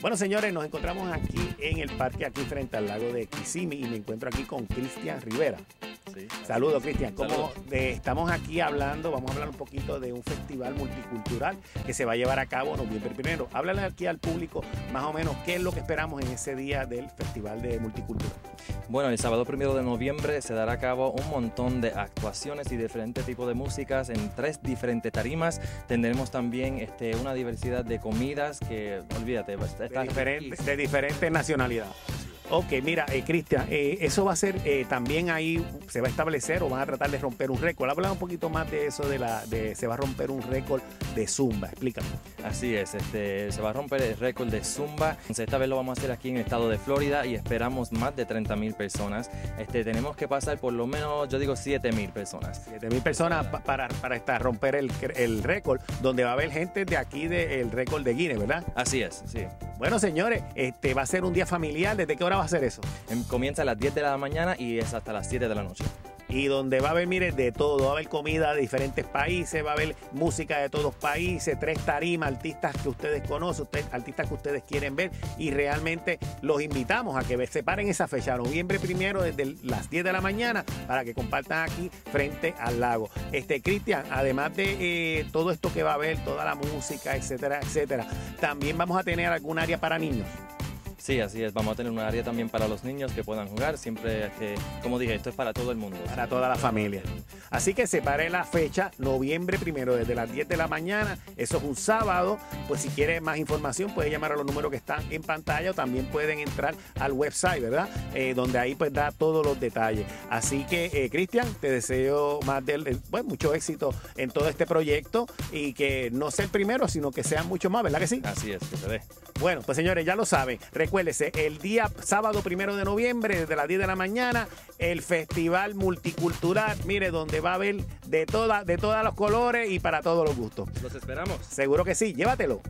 Bueno, señores, nos encontramos aquí en el parque, aquí frente al lago de Kissimmee, y me encuentro aquí con Cristian Rivera. Sí. Saludos, Cristian. Como de- estamos aquí hablando, vamos a hablar un poquito de un festival multicultural que se va a llevar a cabo noviembre primero. Háblale aquí al público más o menos qué es lo que esperamos en ese día del festival de multicultural. Bueno, el sábado primero de noviembre se dará a cabo un montón de actuaciones y diferentes tipos de músicas en tres diferentes tarimas. Tendremos también este, una diversidad de comidas que, olvídate, De riquísimo. de diferentes nacionalidades. Ok, mira, eh, Cristian, eh, eso va a ser eh, también ahí, se va a establecer o van a tratar de romper un récord. Habla un poquito más de eso, de la, de se va a romper un récord de Zumba, explícame. Así es, este, se va a romper el récord de Zumba. Esta vez lo vamos a hacer aquí en el estado de Florida y esperamos más de 30 mil personas. Este, tenemos que pasar por lo menos, yo digo 7 mil personas. 7 mil personas pa- para, para estar, romper el, el récord, donde va a haber gente de aquí del récord de Guinness, ¿verdad? Así es, sí. Bueno, señores, este va a ser un día familiar. ¿Desde qué hora va a ser eso? Em- Comienza a las 10 de la mañana y es hasta las 7 de la noche. Y donde va a haber, mire, de todo. Va a haber comida de diferentes países, va a haber música de todos países, tres tarimas, artistas que ustedes conocen, artistas que ustedes quieren ver. Y realmente los invitamos a que ve- separen esa fecha, noviembre primero, desde las 10 de la mañana, para que compartan aquí frente al lago. Este, Cristian, además de eh, todo esto que va a haber, toda la música, etcétera, etcétera, también vamos a tener algún área para niños. Sí, así es. Vamos a tener un área también para los niños que puedan jugar. Siempre, como dije, esto es para todo el mundo. para toda la familia. Así que separe la fecha, noviembre primero, desde las 10 de la mañana. Eso es un sábado. Pues si quiere más información, puede llamar a los números que están en pantalla o también pueden entrar al website, ¿verdad? Eh, donde ahí pues da todos los detalles. Así que, eh, Cristian, te deseo más del, el- mucho éxito en todo este proyecto y que no sea el primero, sino que sean mucho más, ¿verdad que sí? Así es, que se dé. Bueno, pues señores, ya lo saben. Recuérdese, el día sábado primero de noviembre, desde las 10 de la mañana, el Festival Multicultural, mire, donde va a haber de, toda, de todos los colores y para todos los gustos. Los esperamos. Seguro que sí, llévatelo.